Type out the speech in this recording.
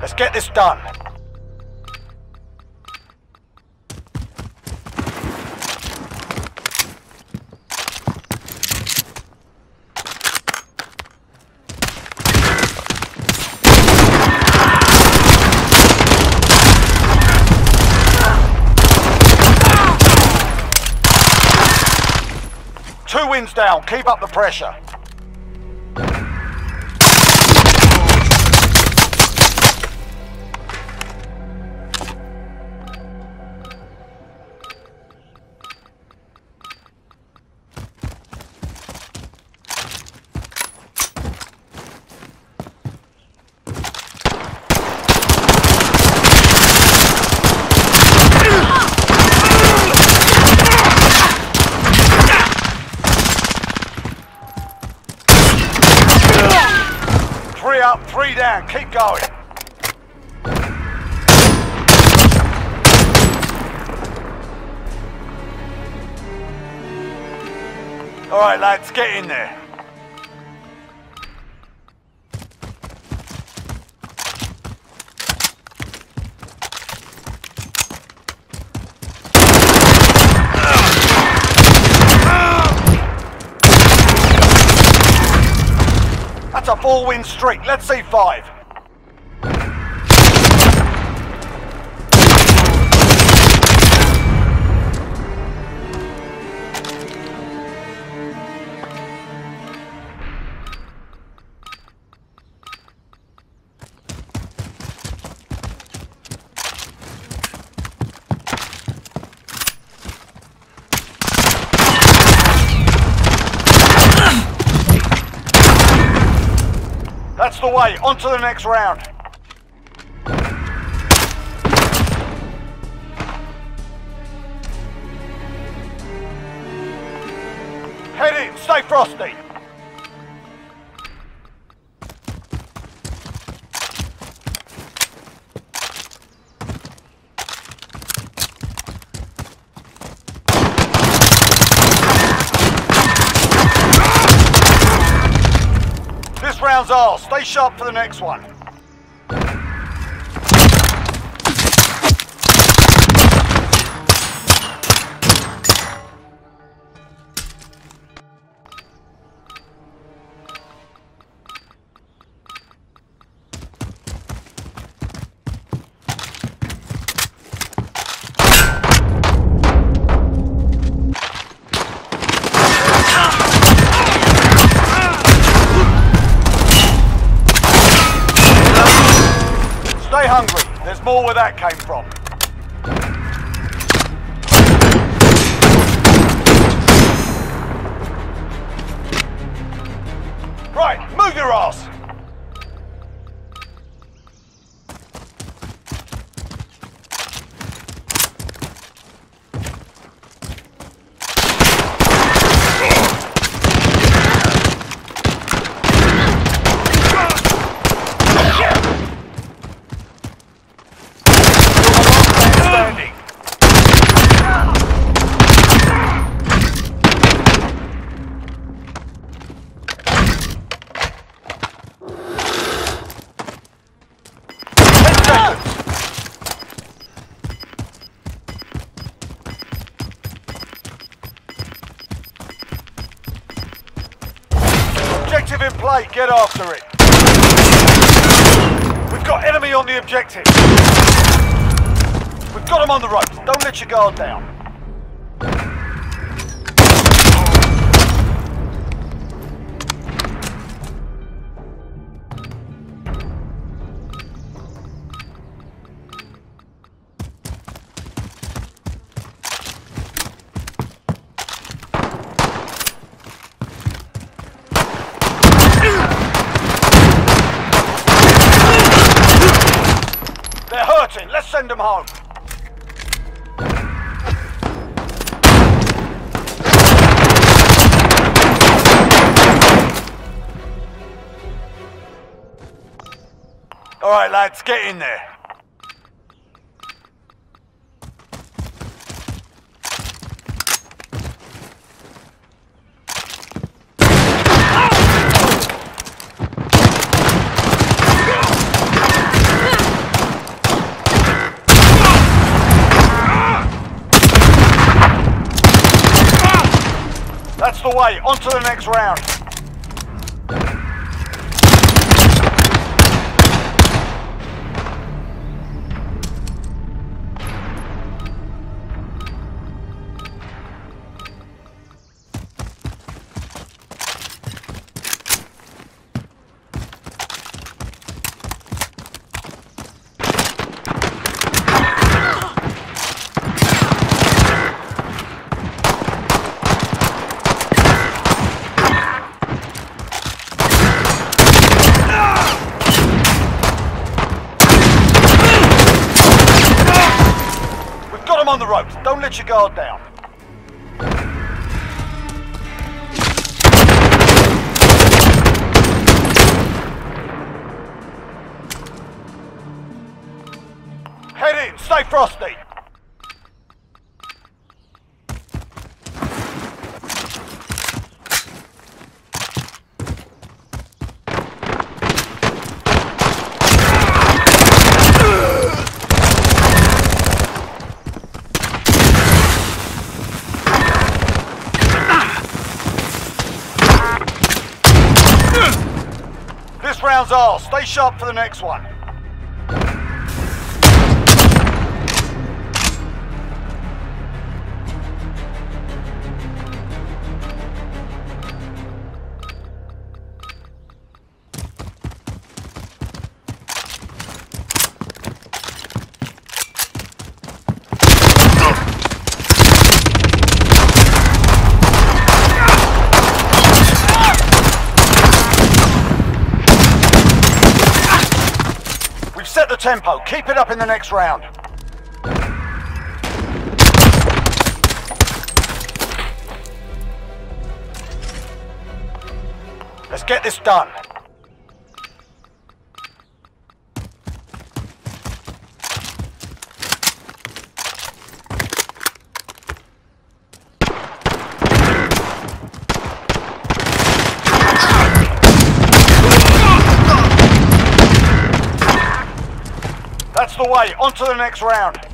Let's get this done. Two wins down. Keep up the pressure. Three up, three down. Keep going. All right, lads, get in there. A four-win streak. Let's see five. That's the way. On to the next round. Head in. Stay frosty. Stay sharp for the next one. More where that came from. Objective in play, get after it. We've got enemy on the objective. We've got them on the ropes. Don't let your guard down. Let's send them home. All right, lads, get in there. The way. On to the next round. On the ropes. Don't let your guard down. Head in. Stay frosty. This round's ours. Stay sharp for the next one. Tempo. Keep it up in the next round. Let's get this done. That's the way. On to the next round.